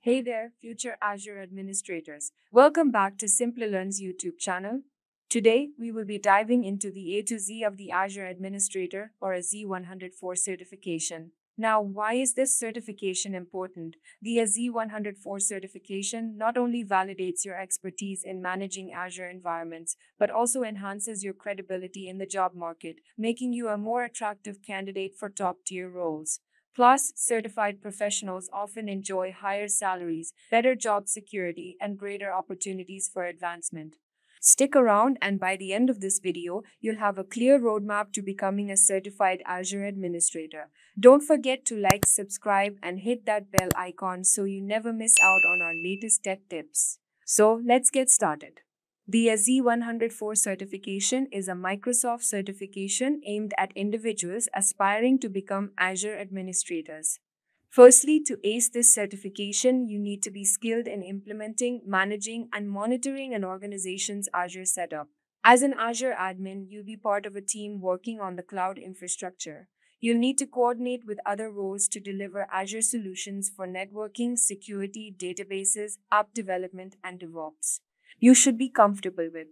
Hey there, future Azure administrators. Welcome back to Simplilearn's YouTube channel. Today, we will be diving into the A to Z of the Azure Administrator or AZ104 certification. Now, why is this certification important? The AZ104 certification not only validates your expertise in managing Azure environments, but also enhances your credibility in the job market, making you a more attractive candidate for top tier roles. Plus, certified professionals often enjoy higher salaries, better job security, and greater opportunities for advancement. Stick around, and by the end of this video, you'll have a clear roadmap to becoming a certified Azure administrator. Don't forget to like, subscribe, and hit that bell icon so you never miss out on our latest tech tips. So, let's get started. The AZ104 certification is a Microsoft certification aimed at individuals aspiring to become Azure administrators. Firstly, to ace this certification, you need to be skilled in implementing, managing, and monitoring an organization's Azure setup. As an Azure admin, you'll be part of a team working on the cloud infrastructure. You'll need to coordinate with other roles to deliver Azure solutions for networking, security, databases, app development, and DevOps you should be comfortable with.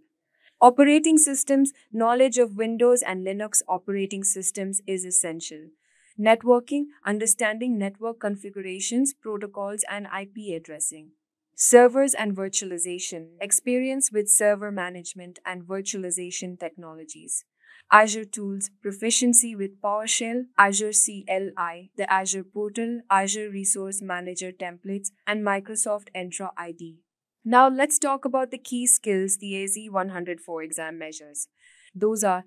Operating systems, knowledge of Windows and Linux operating systems is essential. Networking, understanding network configurations, protocols, and IP addressing. Servers and virtualization, experience with server management and virtualization technologies. Azure Tools, proficiency with PowerShell, Azure CLI, the Azure Portal, Azure Resource Manager templates, and Microsoft Entra ID. Now let's talk about the key skills the AZ104 exam measures. Those are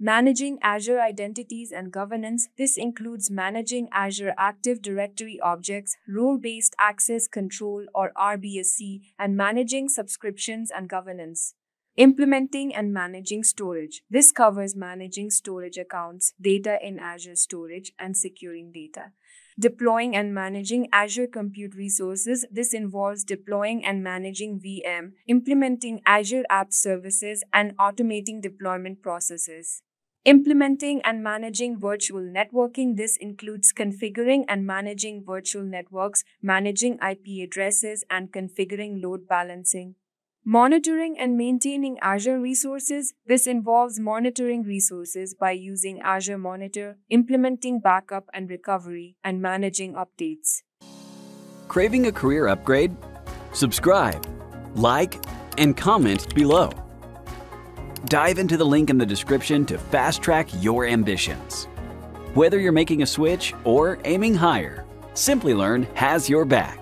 managing Azure identities and governance. This includes managing Azure Active Directory objects, role-based access control or RBAC, and managing subscriptions and governance. Implementing and managing storage. This covers managing storage accounts, data in Azure storage, and securing data deploying and managing Azure Compute Resources. This involves deploying and managing VM, implementing Azure App Services, and automating deployment processes. Implementing and managing virtual networking. This includes configuring and managing virtual networks, managing IP addresses, and configuring load balancing. Monitoring and maintaining Azure resources. This involves monitoring resources by using Azure Monitor, implementing backup and recovery, and managing updates. Craving a career upgrade? Subscribe, like, and comment below. Dive into the link in the description to fast track your ambitions. Whether you're making a switch or aiming higher, Simplilearn has your back.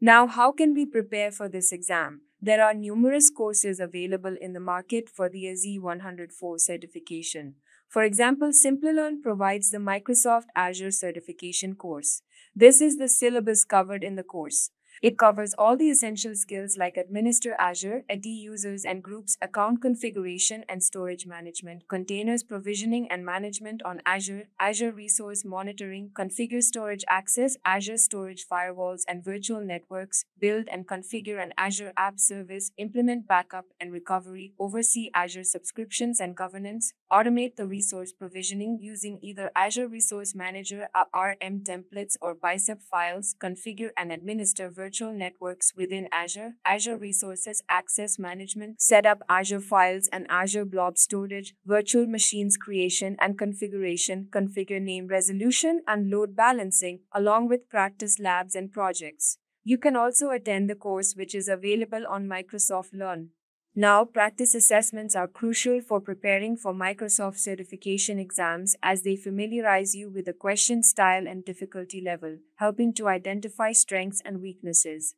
Now, how can we prepare for this exam? There are numerous courses available in the market for the AZ104 certification. For example, Simplilearn provides the Microsoft Azure certification course. This is the syllabus covered in the course. It covers all the essential skills like administer Azure, AD users and groups, account configuration and storage management, containers provisioning and management on Azure, Azure resource monitoring, configure storage access, Azure storage firewalls and virtual networks, build and configure an Azure app service, implement backup and recovery, oversee Azure subscriptions and governance, automate the resource provisioning using either Azure Resource Manager, ARM templates, or bicep files, configure and administer virtual virtual networks within Azure, Azure Resources Access Management, set up Azure Files and Azure Blob Storage, virtual machines creation and configuration, configure name resolution and load balancing, along with practice labs and projects. You can also attend the course which is available on Microsoft Learn. Now, practice assessments are crucial for preparing for Microsoft certification exams as they familiarize you with the question style and difficulty level, helping to identify strengths and weaknesses.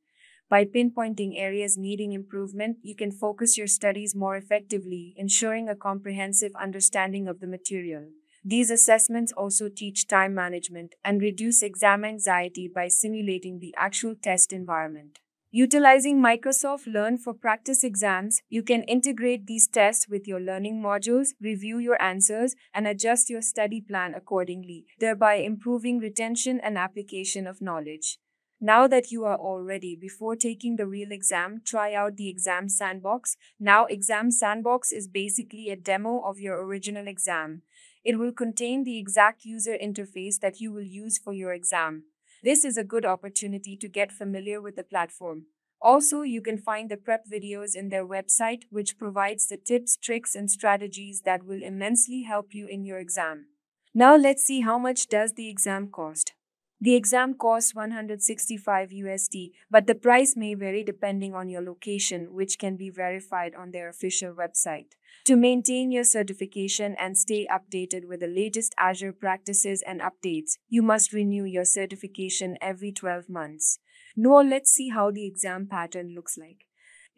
By pinpointing areas needing improvement, you can focus your studies more effectively, ensuring a comprehensive understanding of the material. These assessments also teach time management and reduce exam anxiety by simulating the actual test environment. Utilizing Microsoft Learn for practice exams, you can integrate these tests with your learning modules, review your answers, and adjust your study plan accordingly, thereby improving retention and application of knowledge. Now that you are all ready, before taking the real exam, try out the Exam Sandbox. Now, Exam Sandbox is basically a demo of your original exam. It will contain the exact user interface that you will use for your exam. This is a good opportunity to get familiar with the platform. Also, you can find the prep videos in their website, which provides the tips, tricks, and strategies that will immensely help you in your exam. Now let's see how much does the exam cost. The exam costs 165 USD, but the price may vary depending on your location, which can be verified on their official website. To maintain your certification and stay updated with the latest Azure practices and updates, you must renew your certification every 12 months. Now let's see how the exam pattern looks like.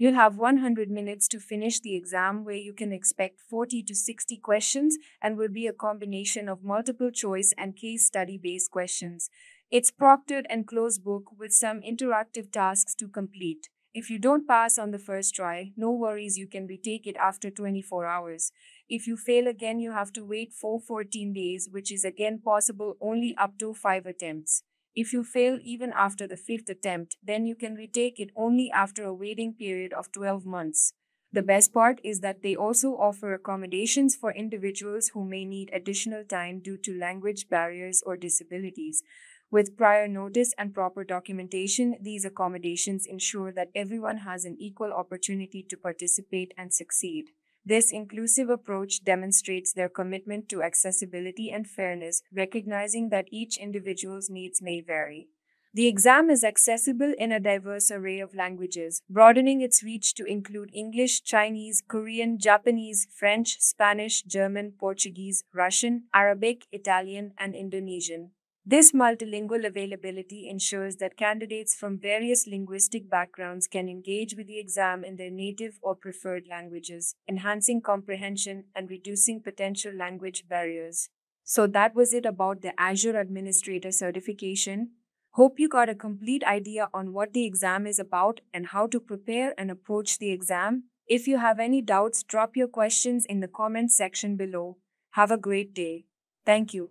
You'll have 100 minutes to finish the exam where you can expect 40 to 60 questions and will be a combination of multiple choice and case study based questions. It's proctored and closed book with some interactive tasks to complete. If you don't pass on the first try, no worries, you can retake it after 24 hours. If you fail again, you have to wait for 14 days, which is again possible only up to 5 attempts. If you fail even after the fifth attempt, then you can retake it only after a waiting period of 12 months. The best part is that they also offer accommodations for individuals who may need additional time due to language barriers or disabilities. With prior notice and proper documentation, these accommodations ensure that everyone has an equal opportunity to participate and succeed. This inclusive approach demonstrates their commitment to accessibility and fairness, recognizing that each individual's needs may vary. The exam is accessible in a diverse array of languages, broadening its reach to include English, Chinese, Korean, Japanese, French, Spanish, German, Portuguese, Russian, Arabic, Italian, and Indonesian. This multilingual availability ensures that candidates from various linguistic backgrounds can engage with the exam in their native or preferred languages, enhancing comprehension and reducing potential language barriers. So that was it about the Azure Administrator certification. Hope you got a complete idea on what the exam is about and how to prepare and approach the exam. If you have any doubts, drop your questions in the comments section below. Have a great day. Thank you.